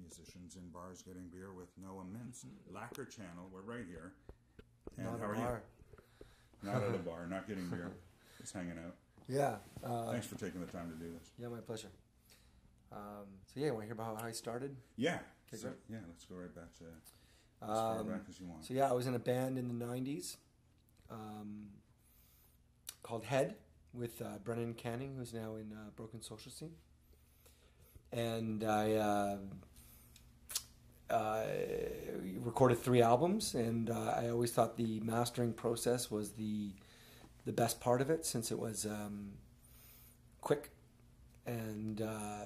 musicians in bars getting beer with Noah Mintz. Lacquer Channel, we're right here. And Not how are bar. you? Not at a bar, not getting beer, just hanging out. Yeah. Uh, Thanks for taking the time to do this. yeah, my pleasure. Um, so yeah, you want to hear about how I started? Yeah, Okay, so, yeah. Let's go right back to as far Um, back as you want. So yeah, I was in a band in the '90s um, called Head with uh, Brendan Canning, who's now in uh, Broken Social Scene, and I uh, recorded three albums. And uh, I always thought the mastering process was the the best part of it, since it was um, quick and uh,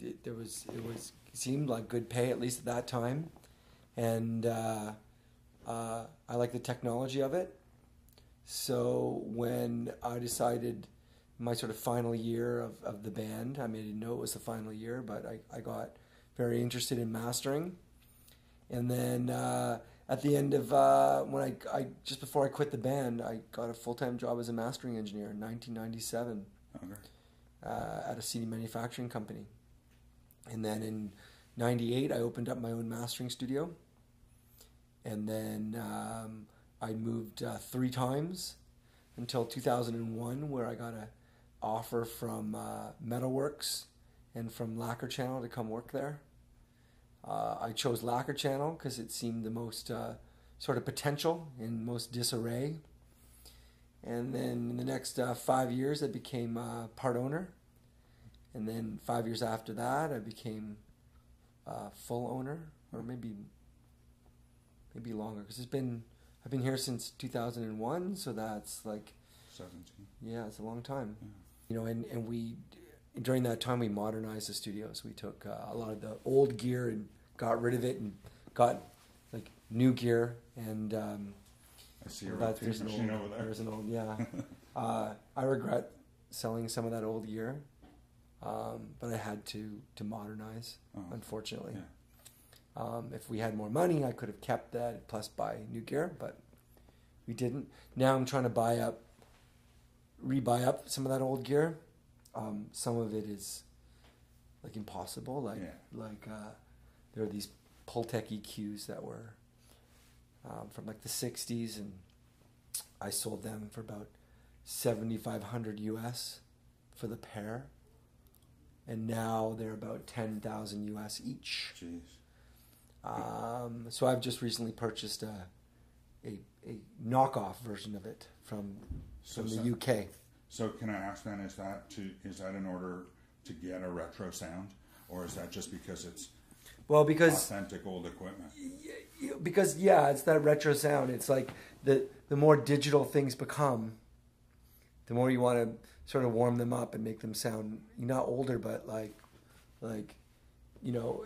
it, there was it was seemed like good pay at least at that time, and uh, uh, I like the technology of it. So when I decided my sort of final year of, of the band, I mean, I didn't know it was the final year, but I, I got very interested in mastering. And then uh, at the end of uh, when I, I just before I quit the band, I got a full time job as a mastering engineer in 1997 Okay. uh, at a CD manufacturing company. And then in '98, I opened up my own mastering studio. And then um, I moved uh, three times until 2001, where I got a offer from uh, Metalworks and from Lacquer Channel to come work there. Uh, I chose Lacquer Channel because it seemed the most uh, sort of potential and most disarray. And then in the next uh, five years, I became uh, part owner. And then five years after that, I became uh, full owner, or maybe maybe longer, because it's been I've been here since 2001, so that's like Seventeen. yeah, it's a long time. Yeah. You know, and, and we during that time we modernized the studios. We took uh, a lot of the old gear and got rid of it and got like new gear and. Um, I see your that- there's an old, over there. There's an old, yeah. uh, I regret selling some of that old gear, um, but I had to to modernize, Oh, unfortunately. yeah. Um, if we had more money, I could have kept that plus buy new gear, but we didn't. Now I'm trying to buy up, rebuy up some of that old gear. Um, some of it is like impossible. Like Yeah. like uh, there are these Pultec EQs that were um, from like the '60s, and I sold them for about 7,500 US for the pair, and now they're about 10,000 US each. Jeez. Um, so I've just recently purchased a, a a knockoff version of it from So from the UK. So can I ask then, is that to is that in order to get a retro sound, or is that just because it's Well, because authentic old equipment? because yeah, it's that retro sound. It's like the the more digital things become, the more you want to sort of warm them up and make them sound not older, but like like you know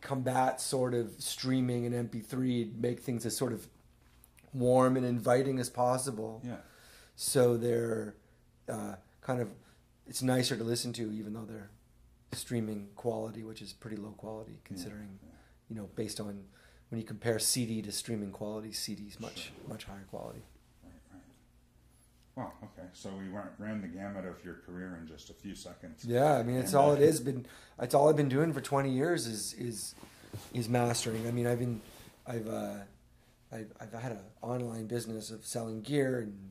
combat sort of streaming and MP3, make things as sort of warm and inviting as possible. Yeah. so they're uh, kind of it's nicer to listen to even though they're streaming quality which is pretty low quality considering yeah. you know based on when you compare cd to streaming quality cd's much Sure. much higher quality Right. Right. Well, okay. So we ran, ran the gamut of your career in just a few seconds. yeah i mean it's And, all uh, it is been it's all i've been doing for 20 years is is is mastering i mean i've been i've uh i've, I've had an online business of selling gear and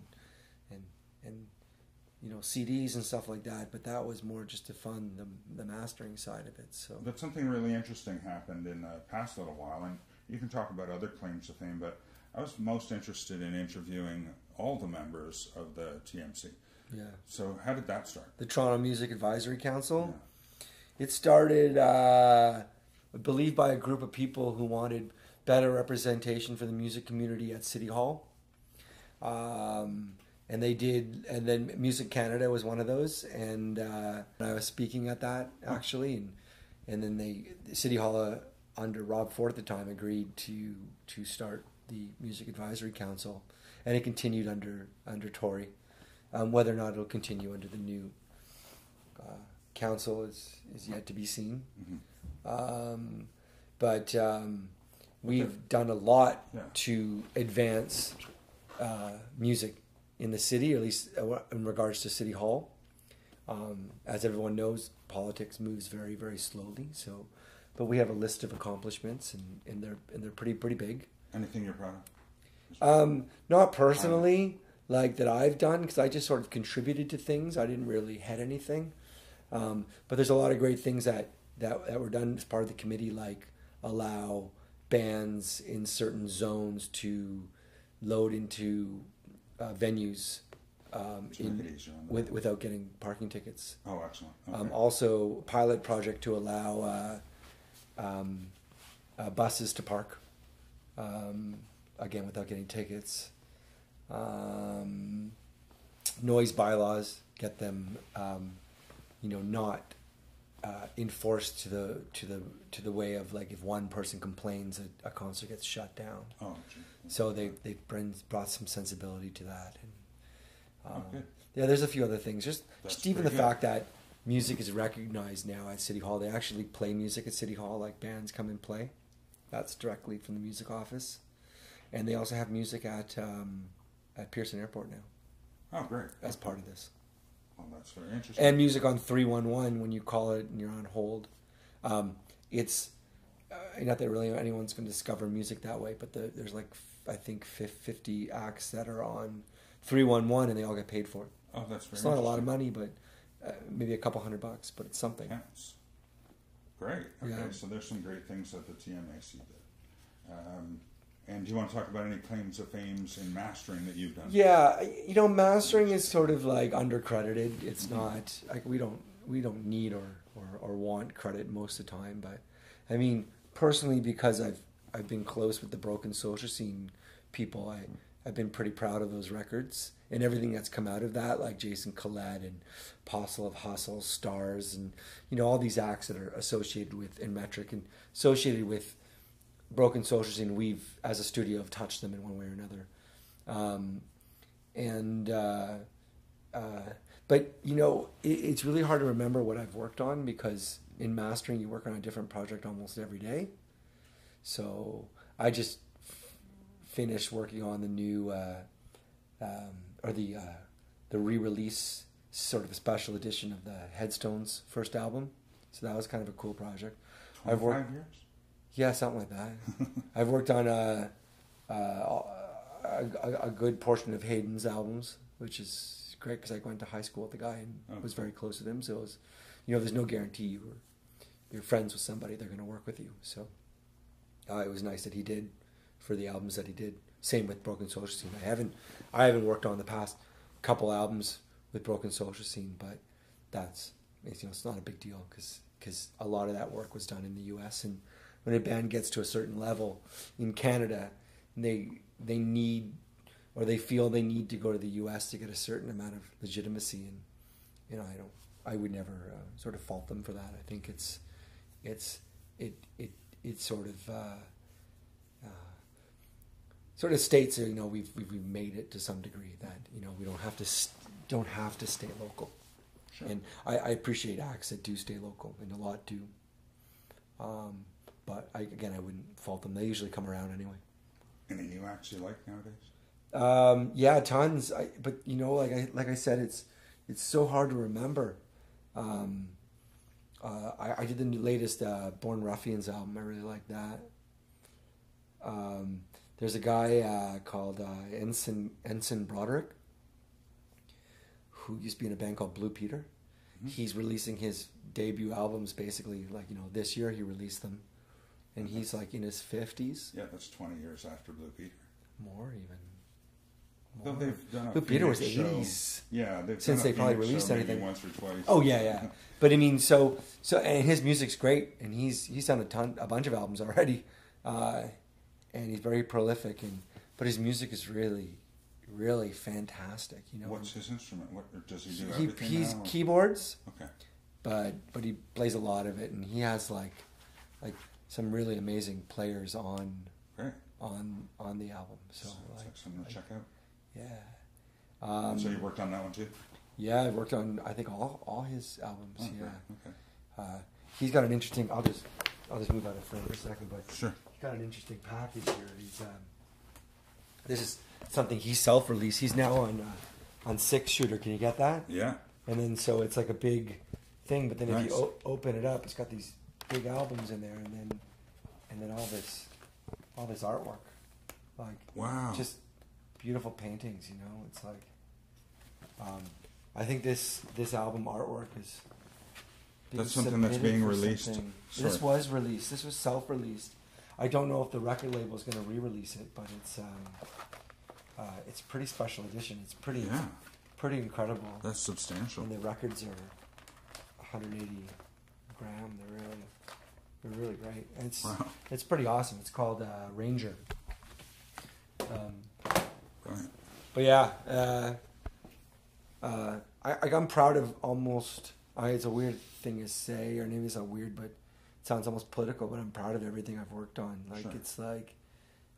and and you know CDs and stuff like that, but that was more just to fund the the mastering side of it. So But something really interesting happened in the past little while, and you can talk about other claims to fame. But I was most interested in interviewing all the members of the TMC. yeah, So how did that start? the Toronto Music Advisory Council. Yeah. It started, uh, I believe, by a group of people who wanted better representation for the music community at City Hall. Um, and they did, and then Music Canada was one of those, and uh, I was speaking at that actually, and and then they City Hall uh, under Rob Ford at the time agreed to to start the Music Advisory Council, and it continued under under Tory. Um, whether or not it'll continue under the new uh, council is is yet to be seen. Mhm. Um, but um, we've done a lot Yeah. to advance uh, music in the city, or at least uh, in regards to City Hall. Um, as everyone knows, politics moves very, very slowly. So but we have a list of accomplishments, and, and they're and they're pretty pretty big. Anything you're proud of? Um, not personally, like that I've done, because I just sort of contributed to things. I didn't really head anything, um, but there's a lot of great things that, that that were done as part of the committee, like allow bands in certain zones to load into uh, venues um, in, it easier on the- with, without getting parking tickets. Oh, excellent. Okay. Um, also, pilot project to allow uh, um, uh, buses to park, um, again without getting tickets. Um, noise bylaws get them, um, you know, not uh, enforced to the to the to the way of like if one person complains, a, a concert gets shut down. oh. So they they bring, brought some sensibility to that, and um, good. yeah, there's a few other things. Just That's just even the good. fact that music is recognized now at City Hall. They actually play music at City Hall, like bands come and play. That's directly from the music office, and they also have music at um, at Pearson Airport now Oh, great. as part of this, Well, that's very interesting. and music on three one one when you call it and you're on hold. Um, it's uh, not that really anyone's going to discover music that way, but the, there's like I think 50 acts that are on 311 and they all get paid for it. oh, that's very It's not a lot of money, but uh, maybe a couple hundred bucks, but it's something. Counts. Great. Okay, Yeah. so there's some great things that the TMAC did. And do you want to talk about any claims of fames in mastering that you've done? Yeah, you know, mastering is sort of like undercredited. It's mm-hmm. not like we don't we don't need or, or, or want credit most of the time, but I mean personally because I've I've been close with the broken social scene people, I I've been pretty proud of those records and everything that's come out of that, like Jason Collett and Apostle of Hustle, Stars, and you know all these acts that are associated with in Metric and associated with broken social scene. We've as a studio have touched them in one way or another. Um, and uh, uh, but you know it, it's really hard to remember what I've worked on because in mastering you work on a different project almost every day. So I just f- finished working on the new uh, um, or the uh, the re-release sort of a special edition of the Headstones first album. So that was kind of a cool project. I've 25 worked years? Yeah, something like that. I've worked on a, a, a, a good portion of Hayden's albums, which is great because I went to high school with the guy and Oh, was very close with him. So it was, you know, there's no guarantee you were, you're friends with somebody, they're going to work with you. So uh, it was nice that he did for the albums that he did. Same with Broken Social Scene. I haven't, I haven't worked on the past couple albums with Broken Social Scene, but that's, you know, it's not a big deal because a lot of that work was done in the U.S. and when a band gets to a certain level in Canada, they they need or they feel they need to go to the U.S. to get a certain amount of legitimacy, and you know I don't I would never uh, sort of fault them for that. I think it's it's it it it sort of uh, uh, sort of states you know we've we've we've made it to some degree that you know we don't have to don't have to stay local, Sure. and I, I appreciate acts that do stay local, and a lot do. Um, but I, again, I wouldn't fault them. They usually come around anyway. Any new acts you like nowadays? Um, yeah, tons. I, but you know, like I like I said, it's it's so hard to remember. Um, uh, I, I did the latest uh, Born Ruffians album. I really like that. Um, there's a guy uh, called uh, Ensign Ensign Broderick who used to be in a band called Blue Peter. He's releasing his debut albums basically like you know this year he released them, and he's like in his fifties, Yeah, that's 20 years after Blue Peter. more even. Though they've done a Blue Peter was show. 80s. Yeah, they've Since they probably released anything. once or twice. Oh yeah, yeah. But I mean, so so, and his music's great, and he's he's done a ton, a bunch of albums already, uh, and he's very prolific. And but his music is really, really fantastic. You know, What's his instrument? What does he do? he he's now? keyboards, Okay. but but he plays a lot of it, and he has like like some really amazing players on Great. on on the album. So So it's like, like something to like, check out. yeah. Um, so you worked on that one too? yeah, I worked on I think all all his albums. Oh, yeah. Okay. Uh, he's got an interesting. I'll just I'll just move out of frame for a second, but Sure. he's got an interesting package here. He's um, this is something he self-released. He's now on uh, on Six Shooter. Can you get that? Yeah. And then so it's like a big thing, but then if you o- open it up, it's got these big albums in there, and then and then all this all this artwork, like Wow. just beautiful paintings. You know, it's like um, I think this this album artwork is. That's something that's being released. This was released. This was self-released. I don't know if the record label is going to re-release it, but it's um, uh, it's pretty special edition. It's pretty yeah, pretty incredible. that's substantial. and the records are 180 gram. They're really they're really great. It's Wow. it's pretty awesome. It's called uh, Ranger. Um, Right. but yeah, uh, uh, I, I I'm proud of almost. I, it's a weird thing to say, or maybe it's not weird, but it sounds almost political. But I'm proud of everything I've worked on. Like Sure. it's like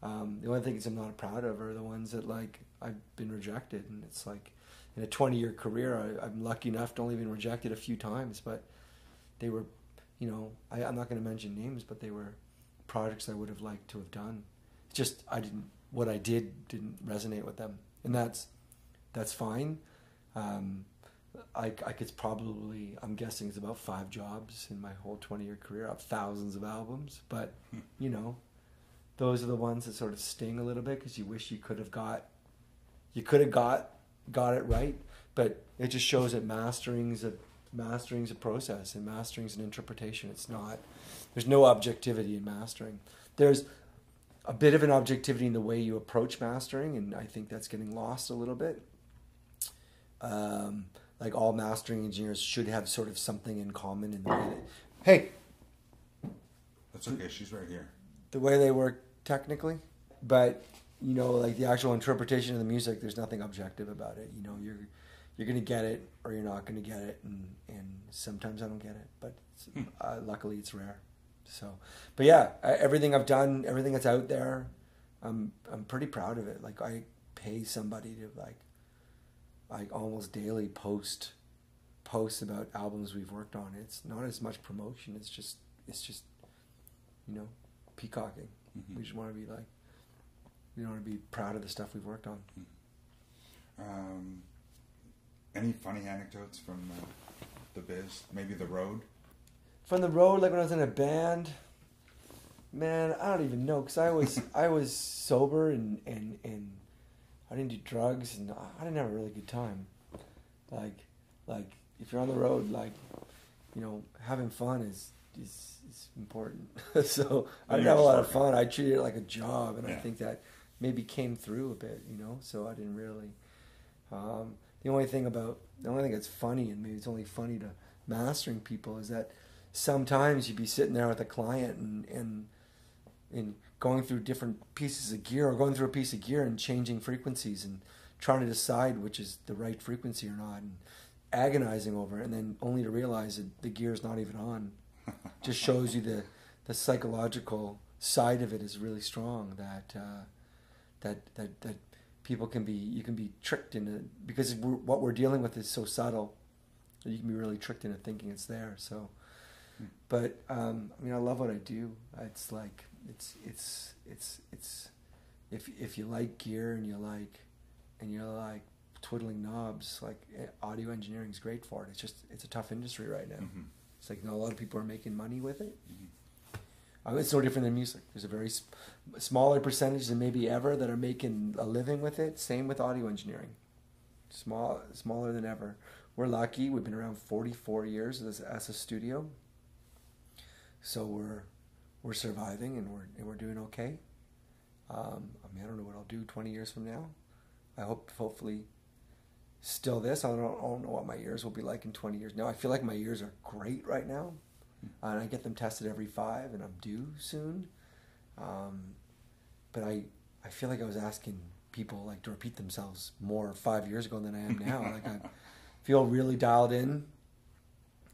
um, the only things I'm not proud of are the ones that like I've been rejected, and it's like in a 20 year career, I, I'm lucky enough to only been rejected a few times, but they were, you know, I, I'm not going to mention names, but they were projects I would have liked to have done. It's just I didn't. What I did didn't resonate with them, and that's that's fine. Um, I, I could probably, I'm guessing it's about five jobs in my whole 20 year career. Have thousands of albums, but you know, those are the ones that sort of sting a little bit because you wish you could have got, you could have got, got it right. But it just shows that mastering's a, mastering's a process and mastering's an interpretation. It's not, there's no objectivity in mastering. There's a bit of an objectivity in the way you approach mastering, and I think that's getting lost a little bit um, like all mastering engineers should have sort of something in common in the way that, hey, That's okay. She's right here. the way they work technically, but you know, like the actual interpretation of the music, there's nothing objective about it. You know, you're you're gonna get it or you're not gonna get it, and and sometimes I don't get it, but it's, uh, luckily it's rare. So, but yeah, I, everything I've done, everything that's out there, I'm I'm pretty proud of it. Like I pay somebody to like, like almost daily post posts about albums we've worked on. It's not as much promotion. It's just it's just you know peacocking. Mhm. We just want to be like we want to be proud of the stuff we've worked on. Um, any funny anecdotes from uh, the biz? Maybe the road. From the road, like when I was in a band, man, I don't even know because I was I was sober and and and I didn't do drugs and I didn't have a really good time. Like like if you're on the road, like you know, having fun is is, is important. so I didn't have a lot of fun. I treated it like a job, and I think that maybe came through a bit, you know. So I didn't really. Um, the only thing about the only thing that's funny, and maybe it's only funny to mastering people, is that sometimes you'd be sitting there with a client and and and going through different pieces of gear, or going through a piece of gear and changing frequencies and trying to decide which is the right frequency or not, and agonizing over it, and then only to realize that the gear is not even on. Just shows you the the psychological side of it is really strong. That uh, that that that people can be you can be tricked into because we're, what we're dealing with is so subtle that you can be really tricked into thinking it's there. So, but um, I mean, I love what I do. It's like it's it's it's it's if if you like gear and you like and you like twiddling knobs, like eh, audio engineering is great for it. It's just it's a tough industry right now. Mhm. It's like not a lot of people are making money with it. Mhm. It's no different than music. There's a very smaller percentage than maybe ever that are making a living with it. Same with audio engineering, small smaller than ever. We're lucky. We've been around 44 years as, as a studio, so we're we're surviving and we're and we're doing okay. Um, I mean, I don't know what I'll do 20 years from now. I hope hopefully still this. I don't, I don't know what my ears will be like in 20 years. Now I feel like my ears are great right now, and I get them tested every five, and I'm due soon. Um, but I I feel like I was asking people like to repeat themselves more five years ago than I am now. like I feel really dialed in.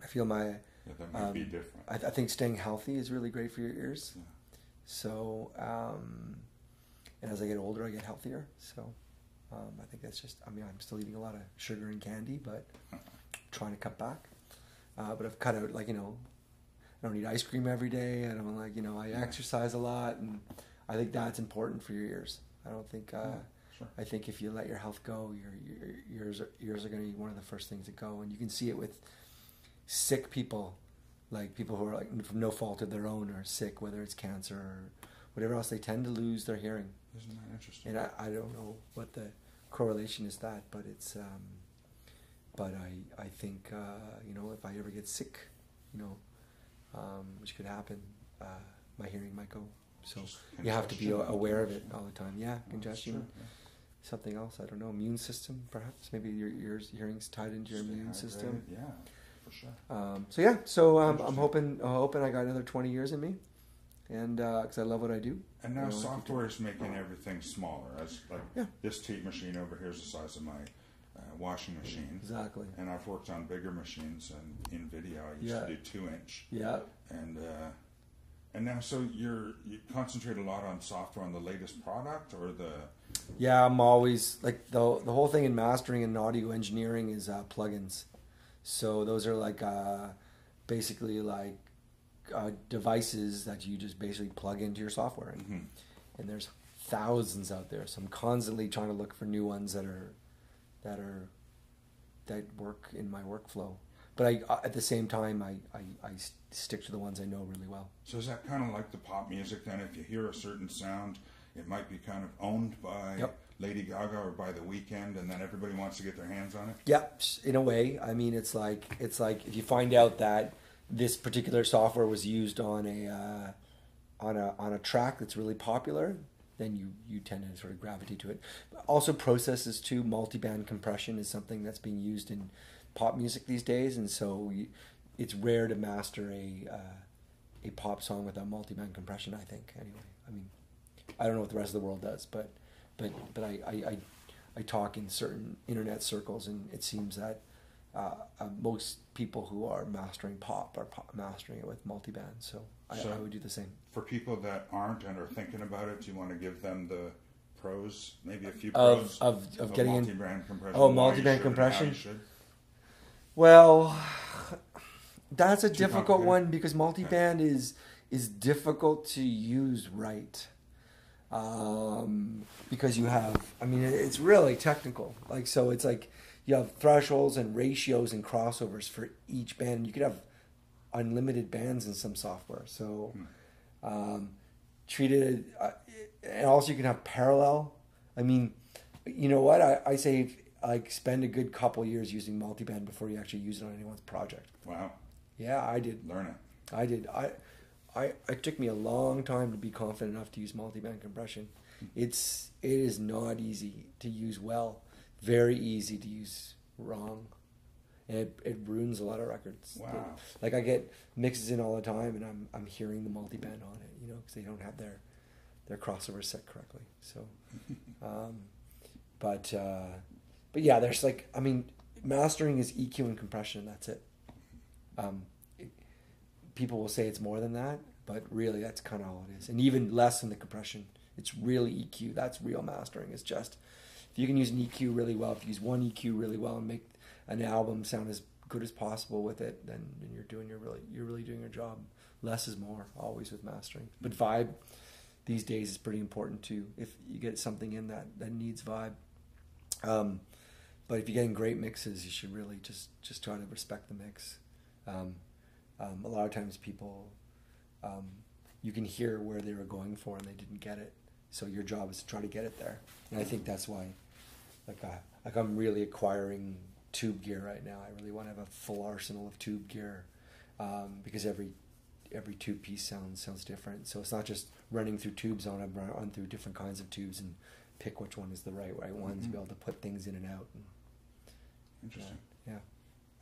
I feel my Yeah, that might be Um, different. I, I think staying healthy is really great for your ears. Yeah. So, um, and as I get older, I get healthier. So, um, I think that's just. I mean, I'm still eating a lot of sugar and candy, but trying to cut back. Uh, but I've cut out like you know, I don't eat ice cream every day. I don't like you know, I Yeah. exercise a lot, and I think that's important for your ears. I don't think. Uh, Yeah, sure. I think if you let your health go, your, your ears are, ears are going to be one of the first things to go, and you can see it with sick people like people who are like from no fault of their own or sick, whether it's cancer or whatever else, they tend to lose their hearing. Isn't that interesting? And I, I don't know what the correlation is that, but it's um, but I I think uh, you know if I ever get sick, you know, um, which could happen, uh, my hearing might go. So you have to be aware of it all the time. Yeah, Oh, congestion. sure, yeah. Something else I don't know. Immune system, perhaps. Maybe your ears hearing's tied into your Stay immune hydrated, system. Yeah, for sure. Um, so yeah, so um, I'm hoping hoping I got another 20 years in me, and because I love what I do. And now software is making everything smaller. As like Yeah. this tape machine over here is the size of my uh, washing machine, Exactly. and I've worked on bigger machines. And in video, I used Yeah. to do two inch, Yeah. and uh, and now so you're you concentrate a lot on software on the latest product or the Yeah, I'm always like the the whole thing in mastering and audio engineering is uh, plugins. So those are like uh, basically like uh, devices that you just basically plug into your software, and, Mhm. and there's thousands out there. So I'm constantly trying to look for new ones that are that are that work in my workflow. But I uh, at the same time I I stick to the ones I know really well. So is that kind of like the pop music then? If you hear a certain sound, it might be kind of owned by Yep. Lady Gaga or by The Weeknd, and then everybody wants to get their hands on it. Yep, in a way. I mean, it's like it's like if you find out that this particular software was used on a uh, on a on a track that's really popular, then you you tend to sort of gravitate to it. Also, processes too. Multiband compression is something that's being used in pop music these days, and so it's rare to master a uh, a pop song without multiband compression. I think anyway. I mean, I don't know what the rest of the world does, but but but I I, I, I talk in certain internet circles, and it seems that uh, uh, most people who are mastering pop are pop, mastering it with multiband. So I, So- I would do the same. For people that aren't and are thinking about it, do you want to give them the pros, maybe a few Of- pros of- of getting in- multi-band compression? Oh, should compression? Well, that's a Too difficult one because multiband is is difficult to use right. Um, because you have, I mean, it's really technical. Like, so it's like you have thresholds and ratios and crossovers for each band. You could have unlimited bands in some software. So, um, treated, uh, and also you can have parallel. I mean, you know what? I, I say like spend a good couple years using multiband before you actually use it on anyone's project. Wow, Yeah, I did. learn it. I did. I, I, it took me a long time to be confident enough to use multiband compression. It's it is not easy to use well. Very easy to use wrong, and it, it ruins a lot of records. Wow. Like I get mixes in all the time, and I'm I'm hearing the multi band on it, you know, because they don't have their their crossover set correctly. So, um, but uh, but yeah, there's like I mean, mastering is EQ and compression. That's it. Um, it- people will say it's more than that, but really that's kind of all it is, and even less than the compression. It's really EQ. That's real mastering. It's just if you can use an EQ really well, if you use one EQ really well and make an album sound as good as possible with it, then, then you're doing your really you're really doing your job. Less is more, always with mastering. But vibe these days is pretty important too. If you get something in that that needs vibe, um, but if you're getting great mixes, you should really just just try to respect the mix. Um, um, a lot of times, people um, you can hear where they were going for and they didn't get it. So your job is to try to get it there. And I think that's why, like, I, like I'm really acquiring tube gear right now. I really want to have a full arsenal of tube gear um, because every every tube piece sounds sounds different. So it's not just running through tubes. I want to run through different kinds of tubes and pick which one is the right right one to Mhm. be able to put things in and out. And, Interesting. yeah.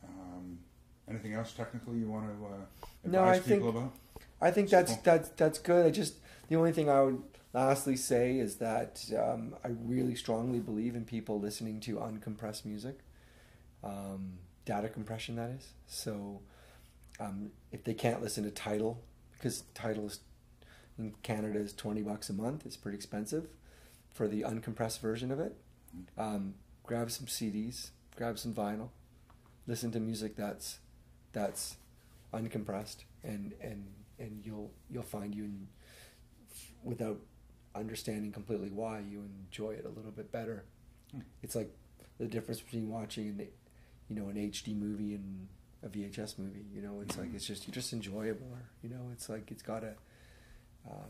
Um, anything else technically you want to uh, No, I people think- about? I think that's that's that's good. I just the only thing I would lastly say is that um, I really strongly believe in people listening to uncompressed music, um, data compression that is. So um, if they can't listen to Tidal, because Tidal is in Canada is twenty bucks a month, it's pretty expensive for the uncompressed version of it. Um, grab some CDs, grab some vinyl, listen to music that's that's uncompressed, and and and you'll you'll find you in, without understanding completely why you enjoy it a little bit better. Hmm. It's like the difference between watching an you know an HD movie and a VHS movie. You know, it's like it's just you just enjoy it more. You know, it's like it's got a. Uh,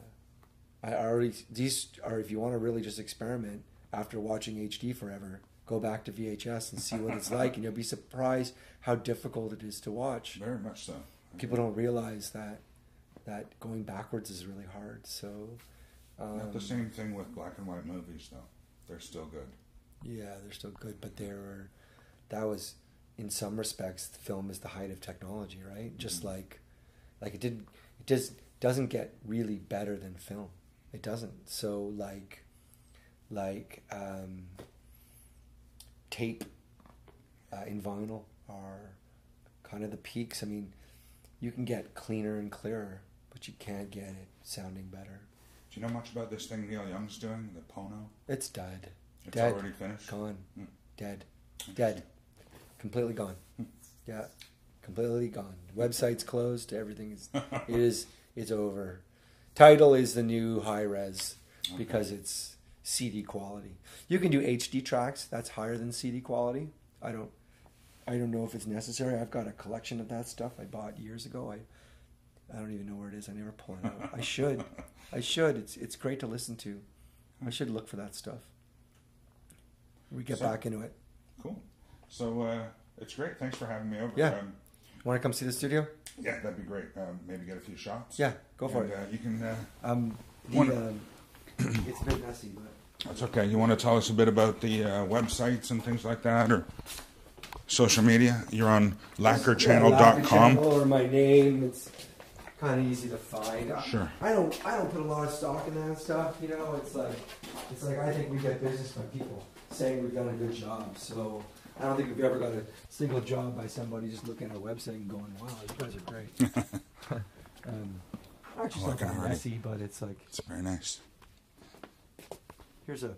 I already these are if you want to really just experiment after watching HD forever, go back to VHS and see what it's like, and you'll be surprised how difficult it is to watch. Very much so. People don't realize that that going backwards is really hard. So. Um, Not the same thing with black and white movies, though. They're still good. Yeah, they're still good, but they were. That was, in some respects, the film is the height of technology, right? Just Mhm. like, like it didn't, It just doesn't get really better than film. It doesn't. So like, like um, tape uh, in vinyl are kind of the peaks. I mean, you can get cleaner and clearer, but you can't get it sounding better. Do you know much about this thing Neil Young's doing, the Pono? It's dead. It's Dead. already finished. Gone. Hmm. Dead. Dead. Completely gone. Yeah. Completely gone. Website's closed. Everything is it is it's over. Tidal is the new high res because it's CD quality. You can do HD tracks, that's higher than CD quality. I don't I don't know if it's necessary. I've got a collection of that stuff I bought years ago. I I don't even know where it is. I never pull it out. I should. I should. It's it's great to listen to. I should look for that stuff. We get So- back into it. Cool. So uh, it's great. Thanks for having me over. Yeah. Um, Want to come see the studio? yeah, that'd be great. Um, maybe get a few shots. Yeah, go for And, it. Uh, you can. Uh, Um, the, um, it's a bit messy, but that's okay. You want to tell us a bit about the uh, websites and things like that, or social media? You're on lacquerchannel.com. Yeah, or my name. It's kind of easy to find. I- Sure. I don't. I don't put a lot of stock in that stuff. You know, it's like, it's like I think we get business by people saying we've done a good job. So I don't think we've ever got a single job by somebody just looking at our website and going, "Wow, you guys are great." um, actually, it's Oh, not can that already- messy, but it's like It's very nice. Here's a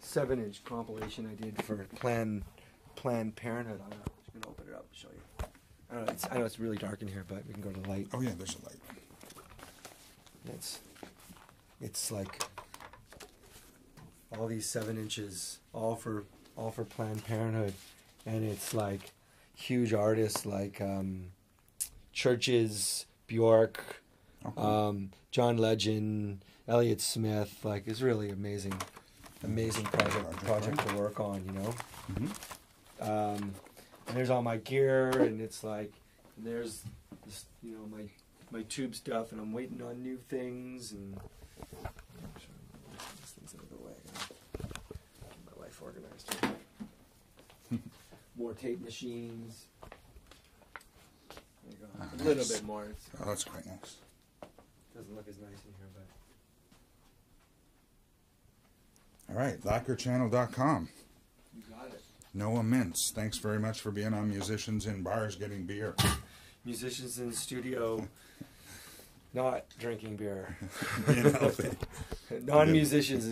seven-inch compilation I did for Plan Planned Parenthood. I'm just gonna open it up and show you. I know it's, I know it's really dark in here, but we can go to the light. Oh yeah, there's a light. It's it's like all these seven inches, all for all for Planned Parenthood, and it's like huge artists like um, CHVRCHES, Bjork, Okay. um, John Legend, Elliott Smith. Like it's really amazing, amazing project Project, project to work on. You know. Mhm. Um, and there's all my gear, and it's like and there's this, you know my my tube stuff, and I'm waiting on new things and. This thing's out of the way. My life organized. more tape machines. There you go. Ah, a little bit more. It Oh, that's quite nice. doesn't look as nice in here, but All right, lacquerchannel.com. you got it. Noah Mintz, thanks very much for being on Musicians in Bars Getting Beer. Musicians in the studio, not drinking beer. Being healthy. Non musicians